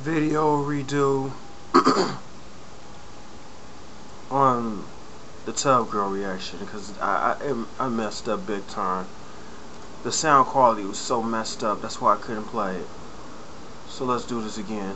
video redo on the Tub Girl reaction because I, I I messed up big time. The sound quality was so messed up, that's why I couldn't play it. So let's do this again.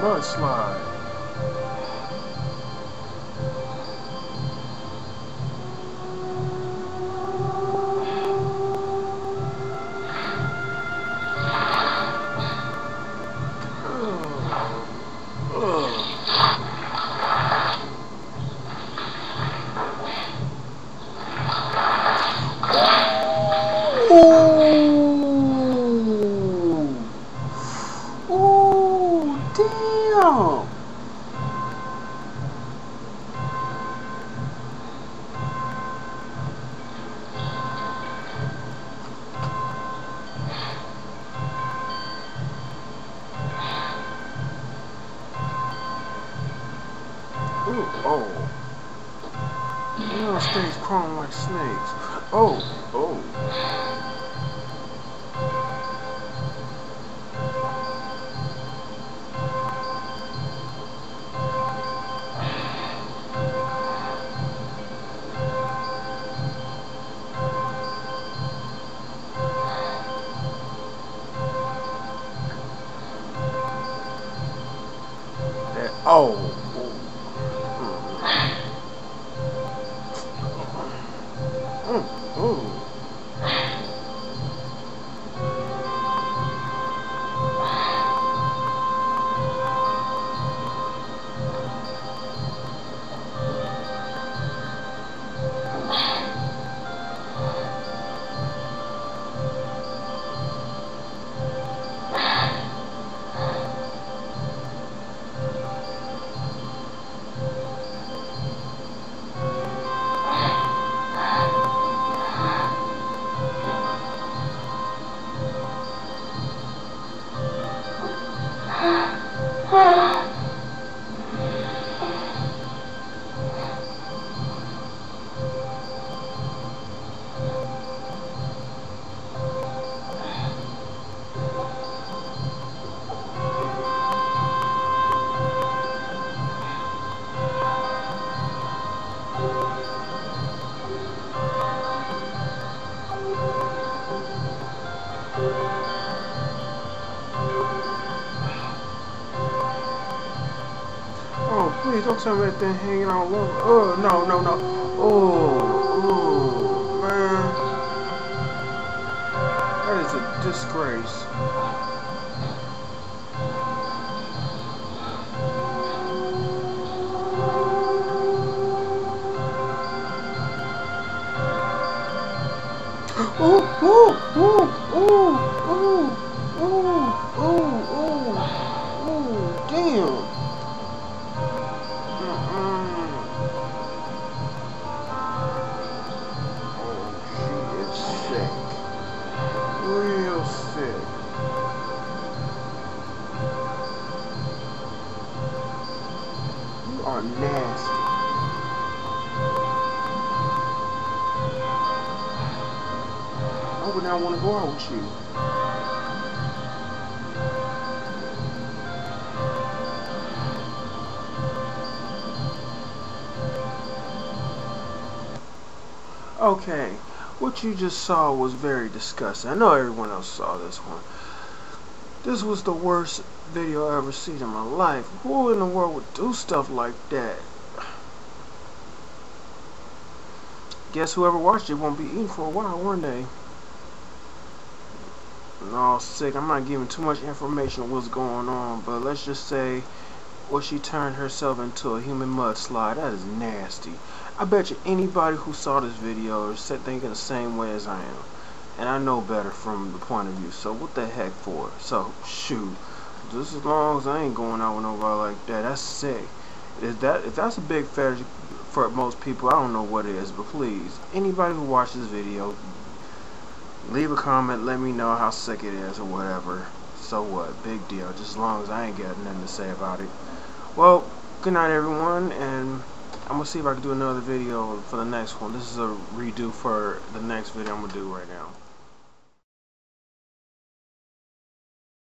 Mudslide. Ooh, oh. Little things crawling like snakes. Oh, oh. Oh. What's up at the hanging out alone? Oh, no, no, no. Oh, oh, man. That is a disgrace. Oh, oh, oh, oh. I want to go out with you. Okay, what you just saw was very disgusting. I know everyone else saw this one. This was the worst video I ever seen in my life. Who in the world would do stuff like that? Guess whoever watched it won't be eating for a while one day. No, sick. I'm not giving too much information on what's going on, but let's just say well, she turned herself into a human mudslide. That is nasty. I bet you anybody who saw this video is thinking the same way as I am. And I know better from the point of view. So what the heck for? So, shoot. Just as long as I ain't going out with nobody like that, that's sick. If that if that's a big fetish for most people, I don't know what it is, but please, anybody who watches this video, leave a comment, let me know how sick it is or whatever. So what? Big deal. Just as long as I ain't got nothing to say about it. Well, good night everyone, and I'm gonna see if I can do another video for the next one. This is a redo for the next video I'm gonna do right now.